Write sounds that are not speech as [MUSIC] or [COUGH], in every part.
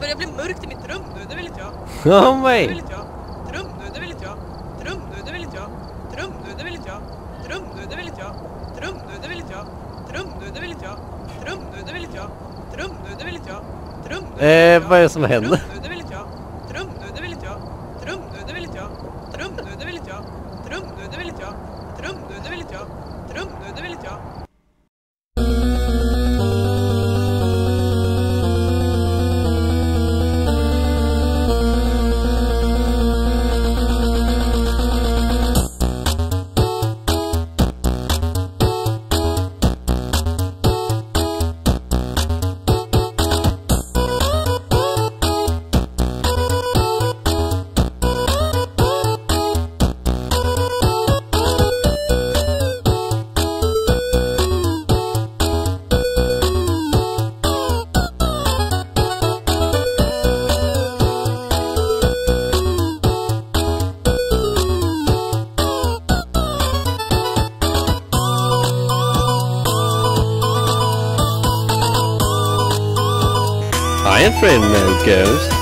börjar bli mörkt i mitt rum nu, det vill inte jag. Oh Det vill my! inte jag. Dröm nu, det vill inte jag. Dröm nu, det vill inte jag. Dröm nu, det vill inte jag. Dröm nu, det vill inte jag. Dröm nu, det vill inte jag. Dröm nu, det vill inte jag. Dröm nu, det vill inte jag. Dröm nu, det vill inte jag. Dröm nu, Eh, vad är det som händer? Now ghost.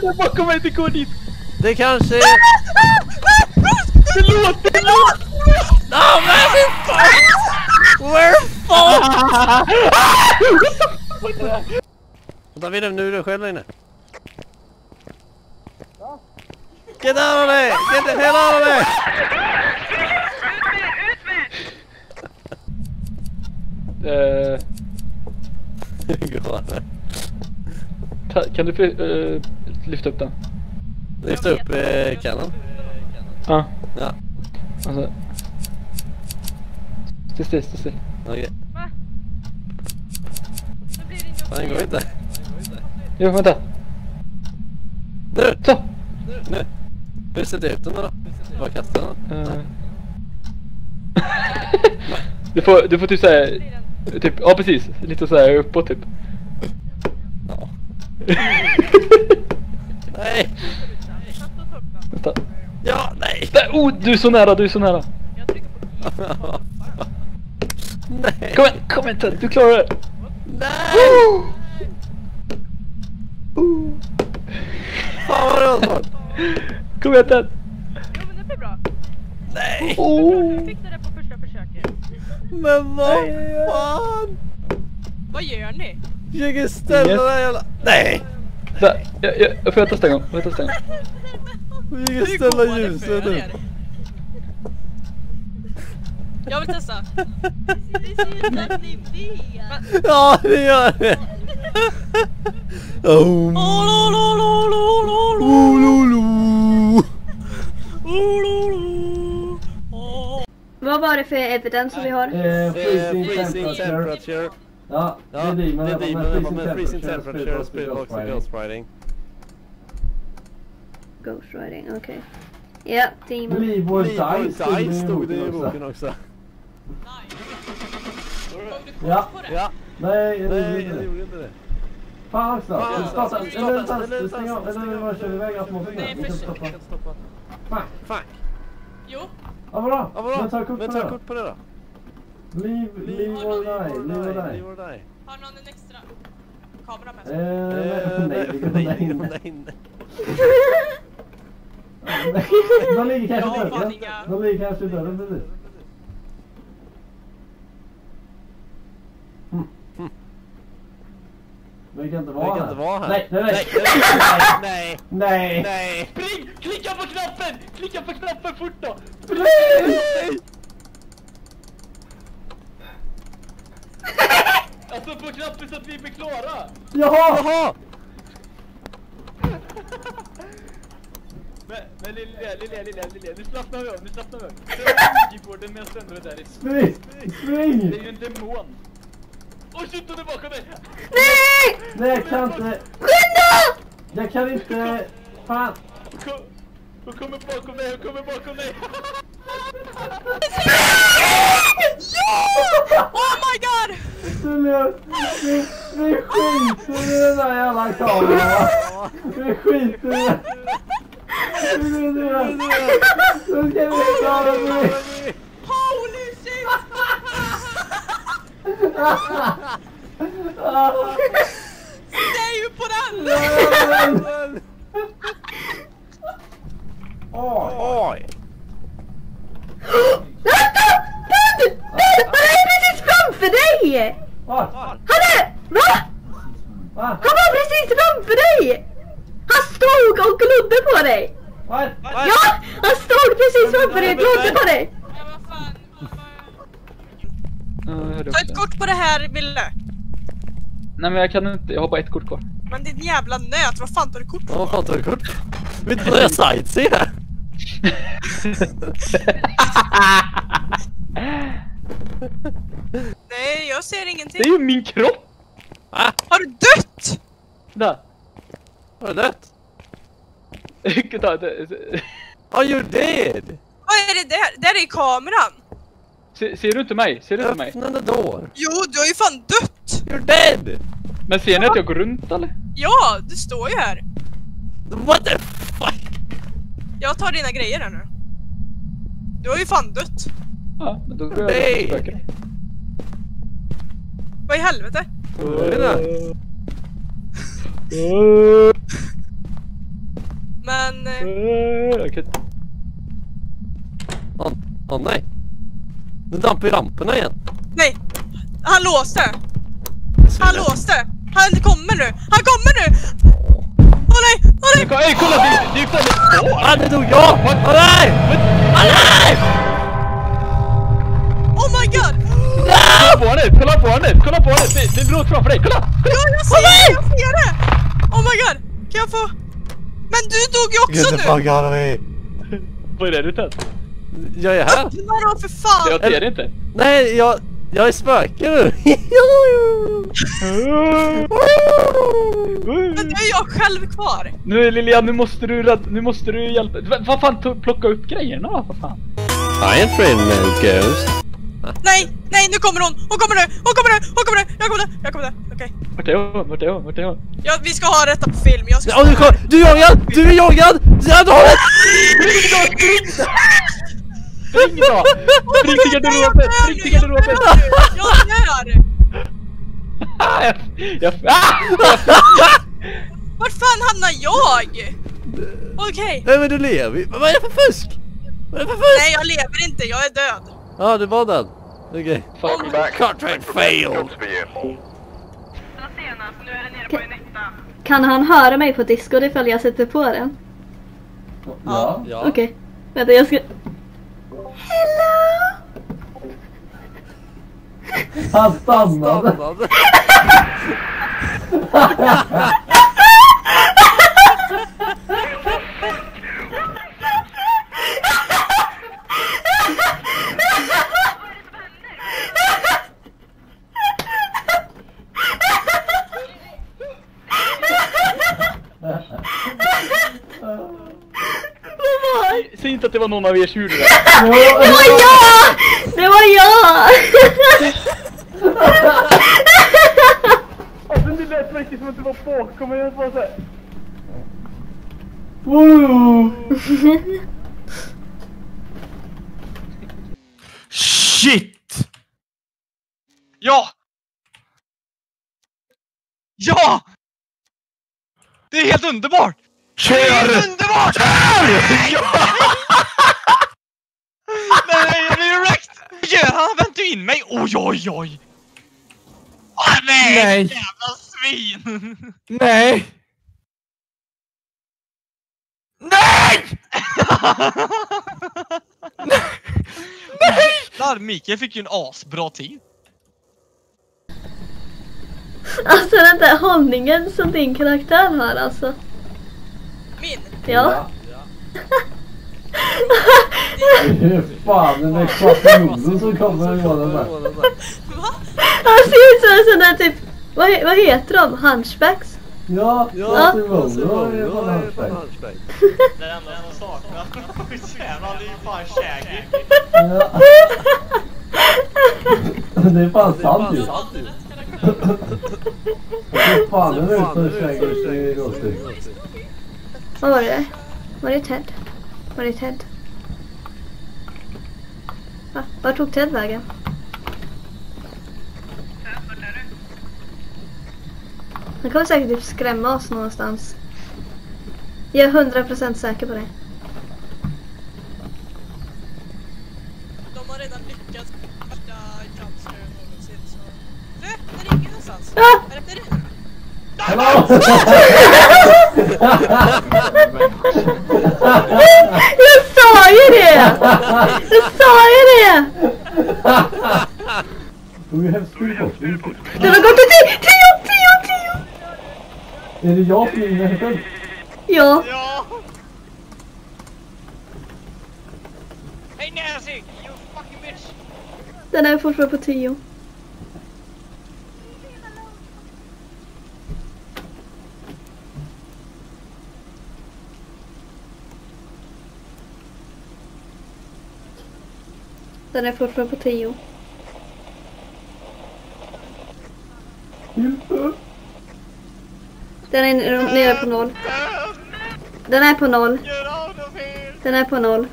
Där bakom mig, det går dit! Det kanske... Förlåt, förlåt! Oh men vi fucked! We're fucked! Vänta Wilhelm, nu är du själv inne. Get out of there! Get the hell out of there! Eh, Hur går det? Ta, kan du uh, lyfta upp den? Lyft upp eh, kanon. Ja. Ja, Alltså. Stå still, stå still. okej. Va? Nu blir det inte det går inte. Jo, vänta. Nu! Så! Nu! Hur sätter jag ut den då? Bara kasta den? Eh. [LAUGHS] du får, du får typ såhär, typ, ja precis, lite såhär uppåt typ. Ja. [LAUGHS] Nej! Vänta. Ja, nej! Där, oh, du är så nära, du är så nära. Jag trycker på nej! Kom igen, kom igen Ted, du klarar det. Nej! Fan vad det var svårt! Kom igen Ted. Jo men det blir bra. Nej! Oh. Jag fick det på första försöket. Men vad fan! Vad gör ni? Försöker ställa den jävla... Nej! Där, jag, jag, jag får testa en gång, får jag testa en gång. Försöker ställa ljuset nu. Jag vill testa. Det ser ut att ni vet. Ja, det gör det! Oh. Oh, lo, lo, lo, lo, lo, lo. Oh, lo, lo. Oh, lo, lo. Vad var det för evidens som vi har? Eh, Eh, freezing freezing temperature. Ja, det är det demonen. är demon med freezing temperature och och speed ghost riding. ghost riding. Ghost riding, okej. Ja, demon. Live or och die stod det i det boken också. Ja, Ja, nej, jag det. gjorde inte det. Fan också! Fan, Starta, eller vänta, eller stäng av, eller kör vi iväg automaten Nej. Vi kan stoppa. Fuck! Fuck! Jo, Ja, vadå? Men ta kort Men på ta det då. kort på det då. Live, live or die, live or die. or die. har någon en extra kamera med Eh, sig? nej, vi går nej, inne. nej, nej. De ligger kanske Jag i dörren. De ligger kanske i dörren precis. Hmm. Det kan inte Det vara kan inte vara här. Nej, nej, nej. nej, nej, Nej. Spring! Klicka på knappen! Klicka på knappen fort då! nej. Alltså på knappen så att vi blir klara! Jaha! Jaha! Men, men Lilja, Lilja, Lilja, Lilja, nu slappnar vi av, nu slappnar vi av. Keyboarden medan Sandra är där i. Spring! Det är Spring! ju en demon. Åh shit, hon är bakom dig! Nej! Nej, jag kan inte. Skynda! Jag kan inte. Fan. Hon kom- Hon kommer bakom dig, hon kommer bakom dig! Oh my god! Vi, vi skiter i den där jävla kameran va? Vi skiter i den. Vi skiter i den. Nu ska vi klara det. Är ju på den! Oj! Oj! Vänta! Död! Död! Han är precis framför dig! Vart? Han är... Va? Va? Han var precis framför dig! Han stod och glodde på dig! Vart? Ja! Han stod precis framför dig och glodde på dig! På det här, Ville. Nej men jag kan inte, jag har bara ett kort kvar. Men din jävla nöt, vad fan tar du kort på? Vad fan tar du kort? Vill inte börja sightsee här? [LAUGHS] Nej, jag ser Det ingenting. är ju min kropp! Har du dött? Där! Har du dött? Ta- ta- Oh you're dead! Vad är det där? Där är kameran. Se, ser du inte mig? Ser du inte mig? Öppna the door! Jo, du har ju fan dött. You're dead! Men ser ni att jag går runt eller? Ja, du står ju här. What the fuck? Jag tar dina grejer här nu. Du har ju fan dött. Ja, men då går jag Nej. och spökar. Vad i helvete? Men... eh, Jag. Åh åh, nej! Nu dampar ju ramperna igen. Nej! Han låste! Han låste! Han kommer nu! Han kommer nu! Åh nej! Åh nej! Ey kolla! Det, det är ju fan ett spår! Ah, det dog jag! Åh nej! Åh nej! Oh my god! Kolla på honom! Kolla på honom! Kolla på honom! Det, det är blått framför dig! Kolla! Ja, jag ser det! Jag ser det! Oh my god! Kan jag få... Men du dog ju också Get the nu! fuck out of me! Vad är det du tänt? Jag är här! Öppna då för fan! Jag ser inte. Nej, jag... Jag är spöke nu! Men nu är jag själv kvar! Nu Lilian, nu måste du rädda, nu måste du hjälpa. Va- Vad fan, plocka upp grejerna vad fan. I ain't afraid of no ghost. Nej! Nej, nu kommer hon! Hon kommer nu! Hon kommer nu! Hon kommer nu! Jag kommer nu! Jag kommer nu! Okej. Vart är hon? Vart är hon? Vart är hon? Ja, vi ska ha detta på film. Jag ska... Ja, du, du är jagad! [LAUGHS] Du är jagad! Jag har det! Spring då! Spring till garderoben! Spring till garderoben! Jag dör! Ah, jag, jag, ah! Vart fan hamnar jag? Okej. Nej men du lever. Vad är det för fusk? Vad är det för fusk? Nej, jag lever inte. Jag är död. Ja, du var den. Okej. Fuck. Contract failed! Kan han höra mig på Discord ifall jag sätter på den? Ja. Ja. Okej. Vänta jag ska... Hello. Hastam lan. Hastam lan. Inte att det var någon av er som gjorde det. Var jag! Det var jag! Alltså det lät verkligen som att det var bakom mig. Jag var såhär. Woo! Shit! Ja! Ja! Det är helt underbart! Det är helt underbart! Ja! Nej, han? Han väntar in mig! Oj, oj, oj! Ah, nej! Nej. Jävla svin! Nej! Nej! Nej! Mikael fick ju en asbra tid. Alltså den där hållningen som din karaktär har alltså. Min. Ja. Hur [LAUGHS] fan, den där kvasionen som kommer i månaden där. Han ser ut som en sån där typ... Vad, he- vad heter de? Hunchbacks? Ja, Ja, Simon, då är [LAUGHS] det det Hunchback. Det enda som saknas. [LAUGHS] Jävlar, han är ju fan shaggy. Ja. Det är fan sant ju. sant ju. Fy fan, den är ute och käkar. Vad var det där? Var det Ted? Var det Ted? Va? Var tog Ted vägen? Han kommer säkert typ skrämma oss någonstans. Jag är 100% säker på det. De har redan lyckats värsta jumpscare någonsin så... Du, det ringer någonstans. Ah! Är det det? Hallå! [LAUGHS] [LAUGHS] [LAUGHS] Jag sa ju det! Jag sa ju det! We have boxes. Den har gått till tio, tio, tio! Är det jag som är inne Ja, Ja! You fucking bitch! den är fortfarande på tio. Den är fortfarande på tio. Den är nere på noll. Den är på noll. Den är på noll.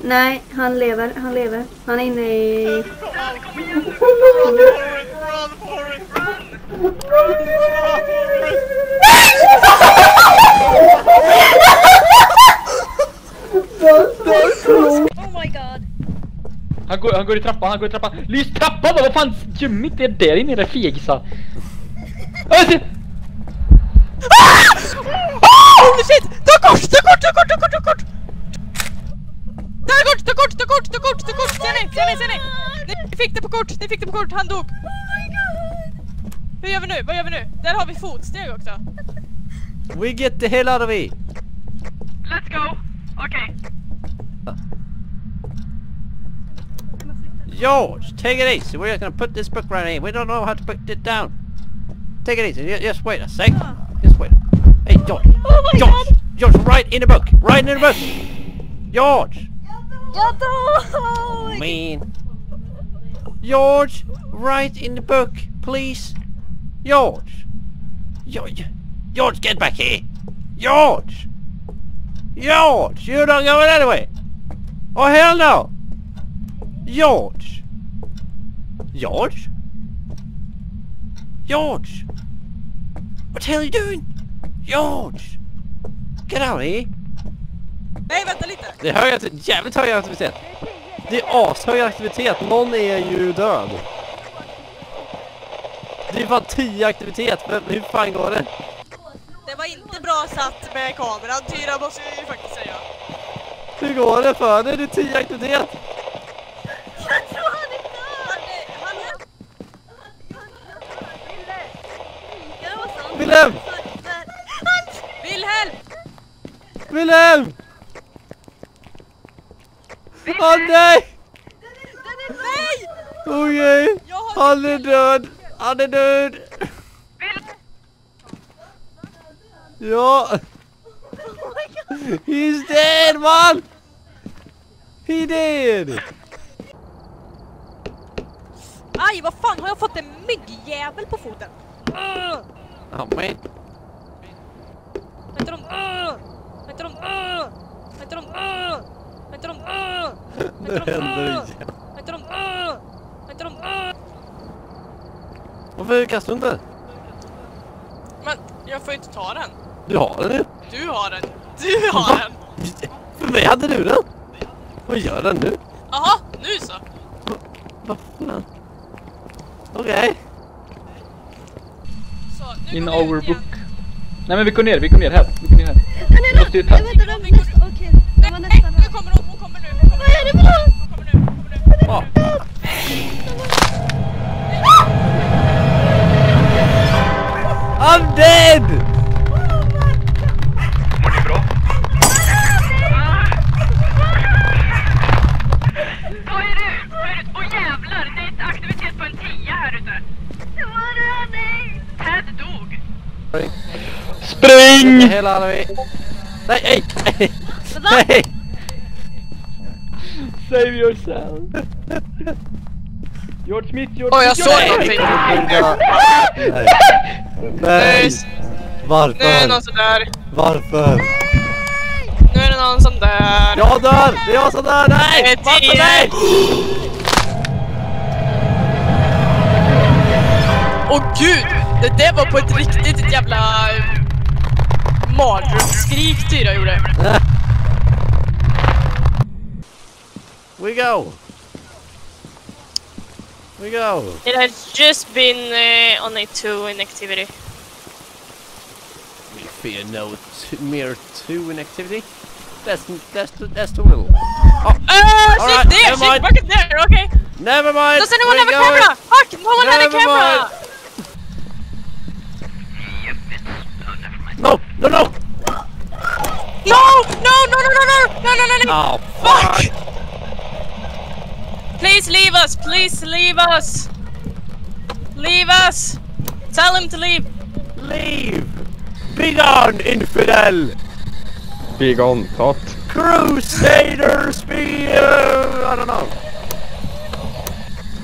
Nej, han lever. Han lever. Han är inne i... Kom Oh my god. Han går, han går i trappan, han går i trappan. Lys trappan då! Vad fan gömmigt är det där inne era fegisar? Äh, se- Holy shit! Ta kort, ta kort, ta kort, ta kort, ta kort! Ta kort, ta kort, ta kort, ta kort, ta kort! Ser ni, ser ni, ser ni? Ni fick det på kort, ni fick det på kort, han dog! Hur gör vi nu? Vad gör vi nu? Där har vi fotsteg också. We get the hell out of here! Let's go! Okej. George, take it easy. We're gonna put this book right here. We don't know how to put it down. Take it easy. Ju- Just wait a sec. Just wait. Hey, George. Oh my George. George, write in the book. Write in the book. George. Jag dog! Man. George, write in the book, please. George. George. George, get back here. George. George, you're not going anywhere. Oh, hell no. George. George? George. What the hell are you doing? George. Get out of here. Nej, vänta lite! Det är hög aktivitet, jävligt hög aktivitet. Det är ashög aktivitet, någon är ju död. Det är fan 10 aktivitet, men hur fan går det? Det var inte bra satt med kameran, Tyra måste jag ju faktiskt säga. Hur går det för dig? Det är 10 aktivitet. Jag tror han är död! Han är... Wilhelm! Wilhelm! Wilhelm! Åh nej! Nej! Okej, har han är död. Han är död. Ja, Oh my god! he's dead man! He did! Aj, vad fan har jag fått en myggjävel på foten? Uh! Ja men, Vänta de... Uh! Vänta de... Uh! Vänta de... Uh! Vänta de... Uh! Vänta de... Uh! Vänta de... Uh! Vänta de... Uh! Varför kastar du inte? Men jag får ju inte ta den. Du har den. Du har den. Du har den. För mig hade du den. Vad gör den nu? Jaha, nu så. Vad fan? Okej. så nu In går vi our ut igen. book. Nej men vi går ner, vi går ner här. Vi går ner här. Nej, nej, vänta, nästa... Okej, den var Nej, nästan nu kommer hon, hon kommer nu. Hon kommer Vad är det för något? Hon kommer nu, hon kommer nu. Ja. I'm dead! Hela vi. Nej, nej, nej! Nej! Save yourself. George Smith, George Åh, jag Smith, såg någonting. Nej! Nej! Nu är det någon Varför? som dör. Varför? Nu är det någon som dör. Jag dör! Det är jag som dör! Nej! Varför nej? Åh gud! Det där var på ett riktigt jävla mardrömsskrik Tyra gjorde. We go! We go! It has just been uh, on a two in activity. We fear no mere two in activity. That's that's that's too little. Oh, Oh right, there! never Shit! mind. There! Okay. never mind. Does anyone we're have a camera? Fuck! No one had a camera! mind. No, no, no! No! No! No! No! No! No! No! No! No! no. Oh, Fuck! fuck! Please leave us! Please leave us! Leave us! Tell him to leave! Leave! Be gone, infidel! Be gone, tot. Crusaders, be uh, I don't know.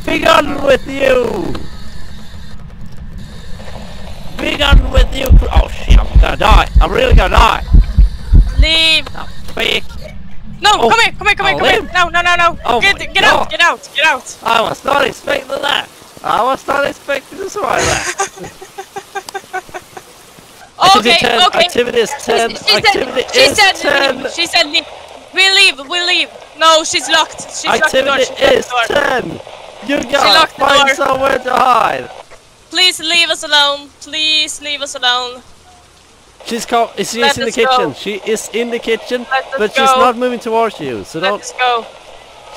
Be gone with you! Be gone with you! Oh shit! I'm gonna die! I'm really gonna die! Leave! Fake! No! Oh. Come here! Come here! Come here! Oh, Come here! No! No! No! No! Oh get get out! Get out! Get out! I was not expecting that! I was not expecting this survive that! [LAUGHS] Activity Okay, 10, okay. activity is 10, She said, activity she is said 10! leave. She said leave. We leave. We leave. No, she's locked. She's locked the door. Activity is the door. 10! You gotta find door. somewhere to hide! Please leave us alone. Please leave us alone. She's co- she is in the us go. kitchen. She is in the kitchen, Let us but she's go. not moving towards you. So don't. Let's go.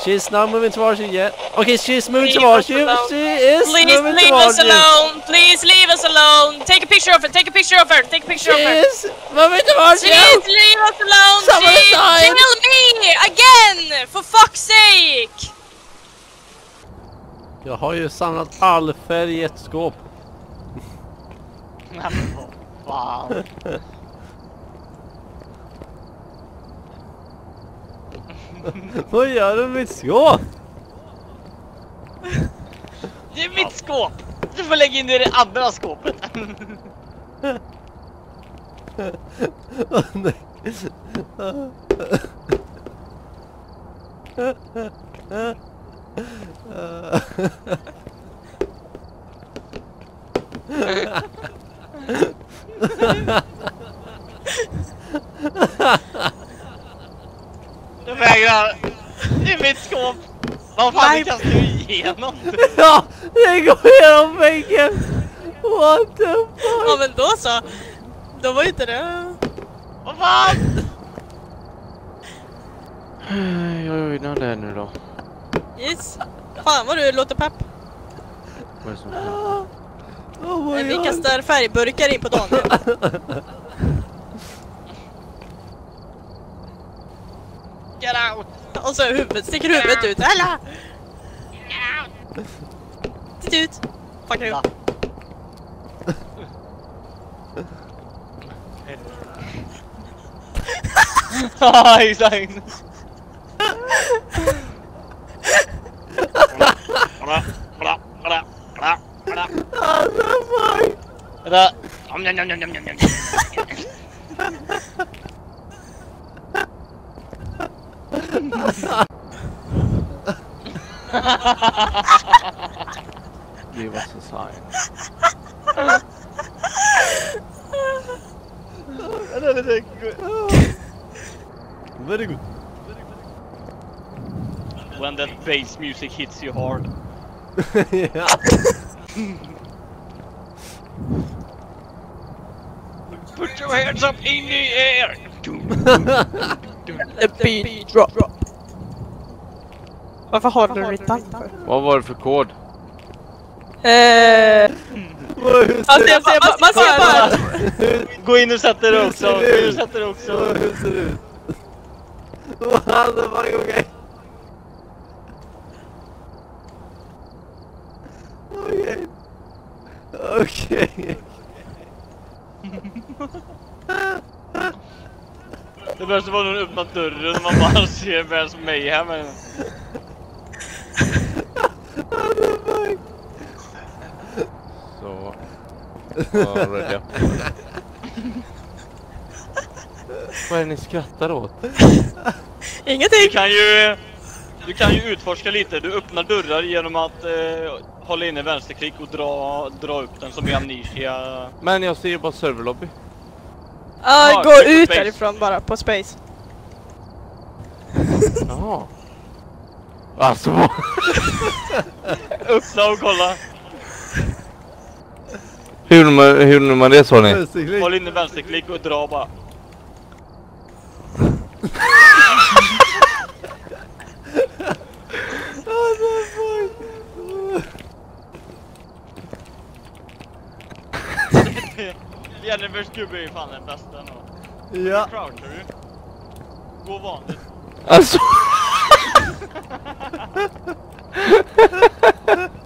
She's not moving towards you yet. Okay, she's moving Leave towards you. alone. She is Please moving leave towards us you. alone. Please leave us alone. Take a picture of her. Take a picture of her. Take a picture She of her. is moving towards Please you. leave us alone. Someone She aside. kill me again. For fuck's sake. Jag har ju samlat all färg i ett skåp. Men vad fan. [LAUGHS] Vad gör du med mitt skåp? Det är mitt skåp! Du får lägga in det i det andra skåpet. Nej. [LAUGHS] Jag vägrar. Det är mitt skåp. Vad fan, vi kastar ju igenom det. [LAUGHS] Ja, det går genom väggen! What the fuck? Ja men då så. Då var ju inte det... Vad fan! Jag är där nu då. Yes. Fan vad du låter pepp. Vad är det som händer? Oh my Vi god. kastar färgburkar in på Daniel. Get out! Och så huvudet, sticker huvudet ut. Alla! Titt ut. Fuck you. [LAUGHS] Ja, exakt. [LAUGHS] oh, the um, nom, nom, nom, nom, nom, nom. Give us a sign. Another good. Very good. When that bass music hits you hard. Ja. [LAUGHS] Put your hands up in the air! The beat drop. Varför har du för? Vad var det för kod? Eh... Alltså jag ser bara, man ser bara... Gå in och sätt er också, gå in och sätt er också. Hur ser det ut? Vad the fuck, okej. Okej. Okej. Det börjar som att någon öppnat dörren och man bara ser världens mayhem. här. Så. Vad rädd jag. Vad är det ni skrattar åt? Ingenting. kan ju... Du kan ju utforska lite. Du öppnar dörrar genom att eh, hålla inne vänsterklick och dra, dra upp den som i Amnesia. Men jag ser ju bara serverlobby. Ja, Ja, gå ut space. därifrån bara, på space. Jaha. Alltså? Öppna [LAUGHS] och kolla. Hur man, hur man det sa ni? Håll inne vänsterklick och dra bara. [LAUGHS] Jennifer's gubbe är fan den bästa ändå. Ja. Crouchar du? Gå vanligt. Alltså. [LAUGHS]